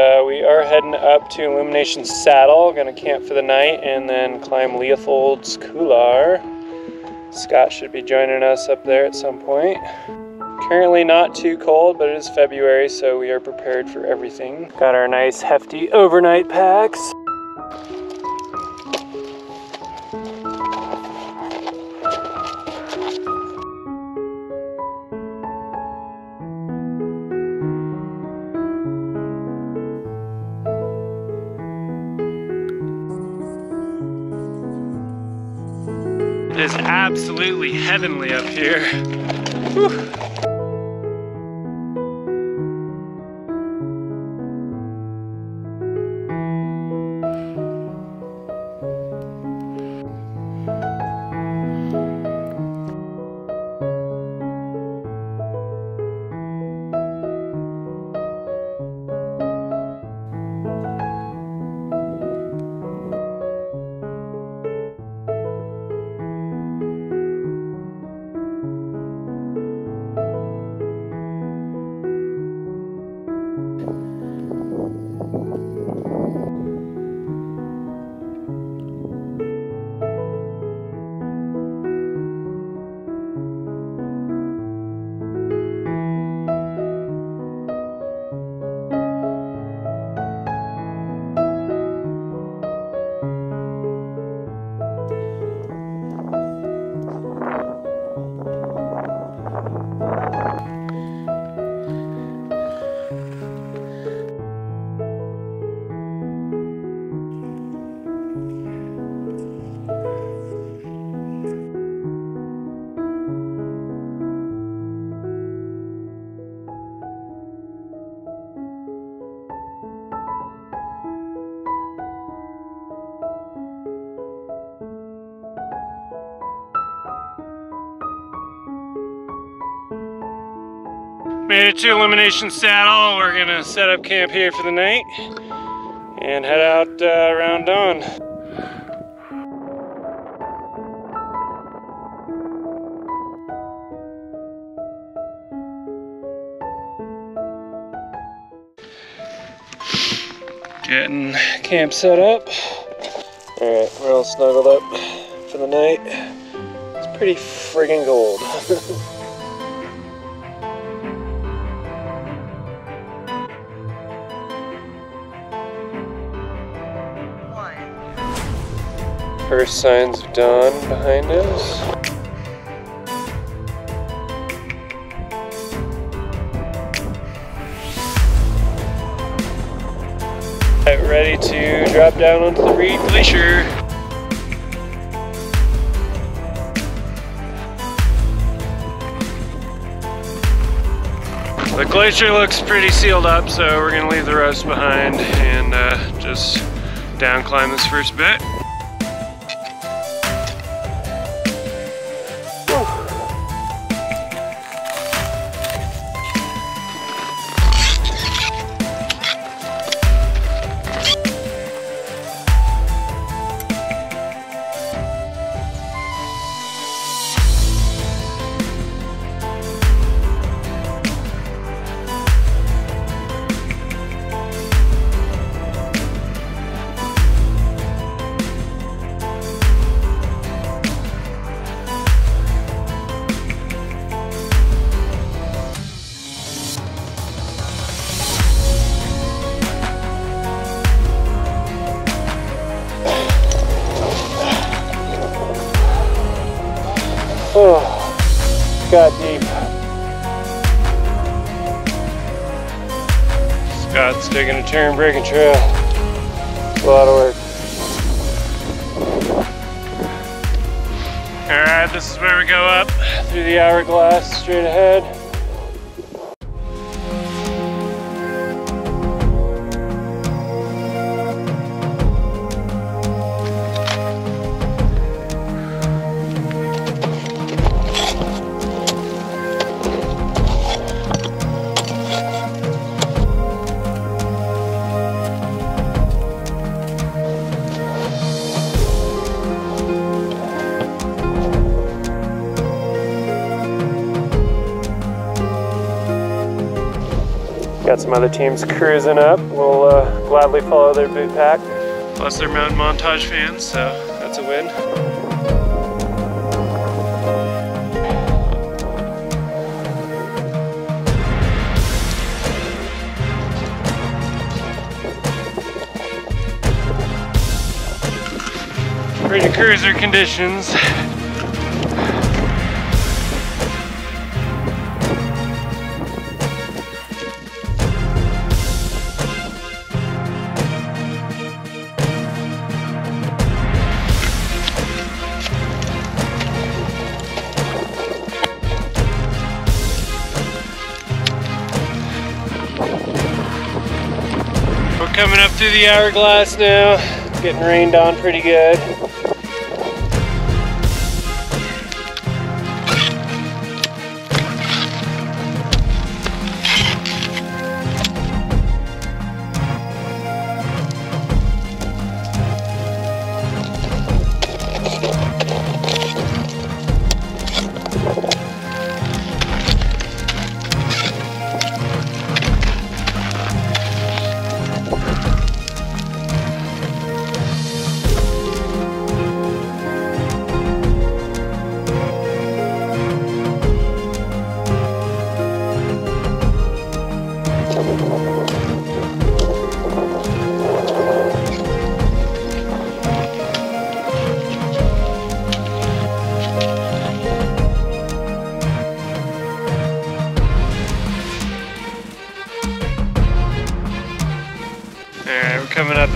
Uh, we are heading up to Illumination Saddle, gonna camp for the night and then climb Leuthold's Couloir. Scott should be joining us up there at some point. Currently not too cold, but it is February, so we are prepared for everything. Got our nice hefty overnight packs. Absolutely heavenly up here. Whew. Made it to Illumination Saddle. We're gonna set up camp here for the night and head out uh, around dawn. Getting camp set up. All right, we're all snuggled up for the night. It's pretty friggin' cold. First signs of dawn behind us. Get ready to drop down onto the Reid Glacier. The glacier looks pretty sealed up, so we're gonna leave the rest behind and uh, just down climb this first bit. Oh, got deep. Scott's taking a turn breaking trail. A lot of work. All right, this is where we go up through the hourglass straight ahead. Got some other teams cruising up. We'll uh, gladly follow their boot pack. Plus they're mountain montage fans, so that's a win. Pretty cruiser conditions. The hourglass now. It's getting rained on pretty good.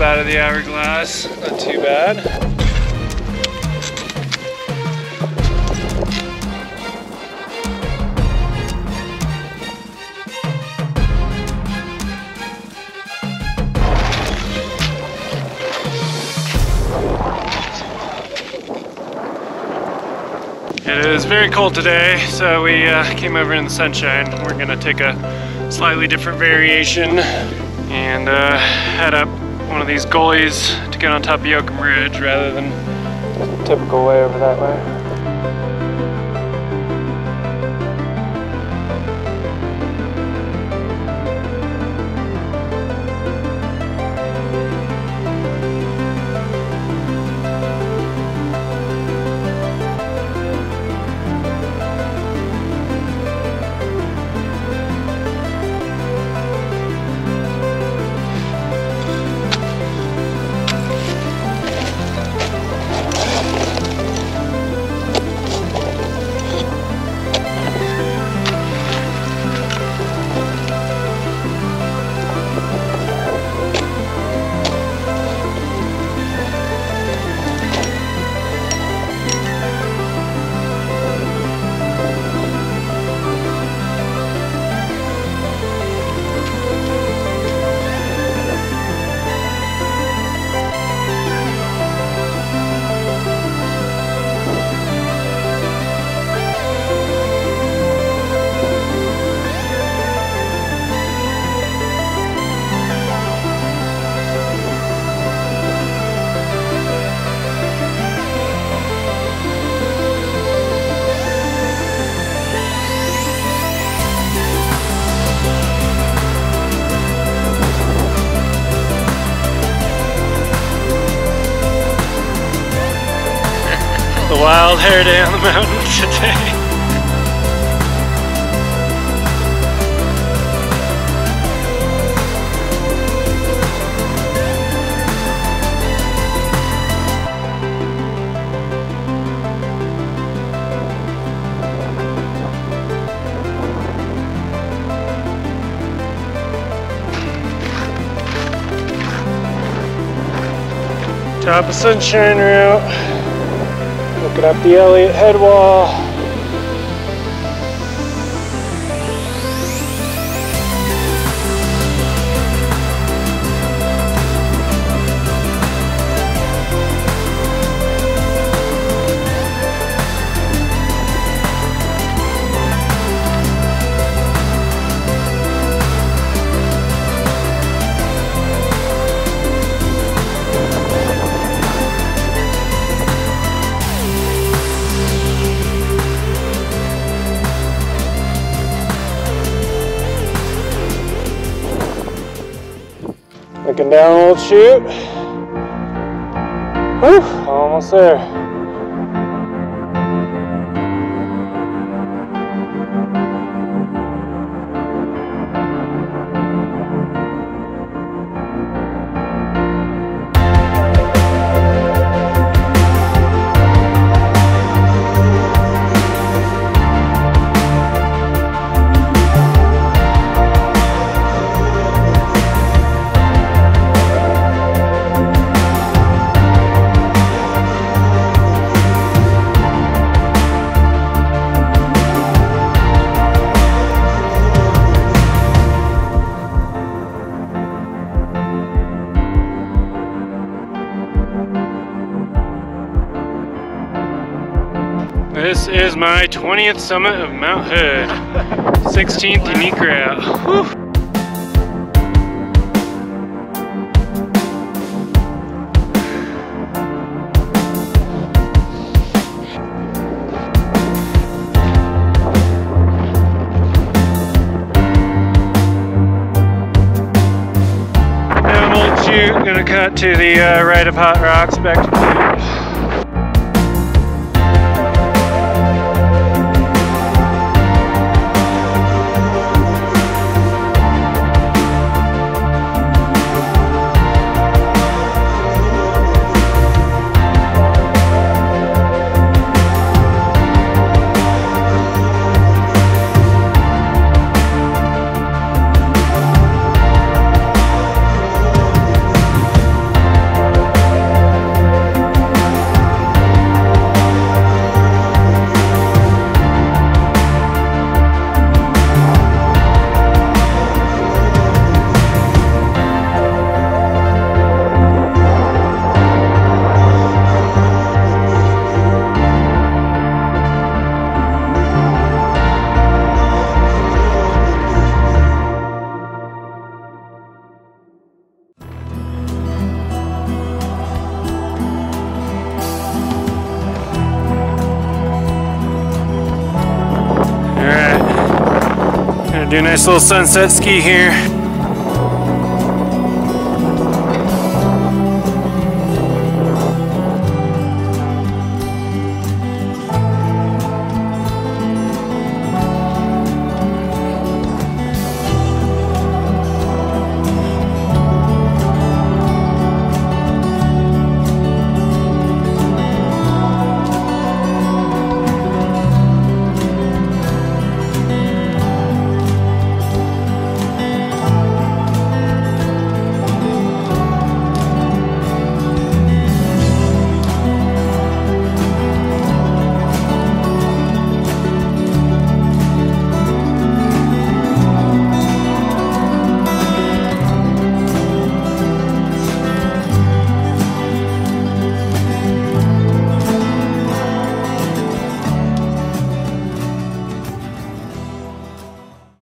Out of the hourglass. Not too bad. It is very cold today, so we uh, came over in the sunshine. We're gonna take a slightly different variation and uh, head up one of these gullies to get on top of Yocum Ridge rather than the typical way over that way. Wild hair day on the mountain today. Top of Sunshine Route. Looking up the Eliot head down old chute. Whew, almost there. Is my 20th summit of Mount Hood. 16th unique route. Whew. gonna cut to the uh, right of Hot Rocks back to do a nice little sunset ski here.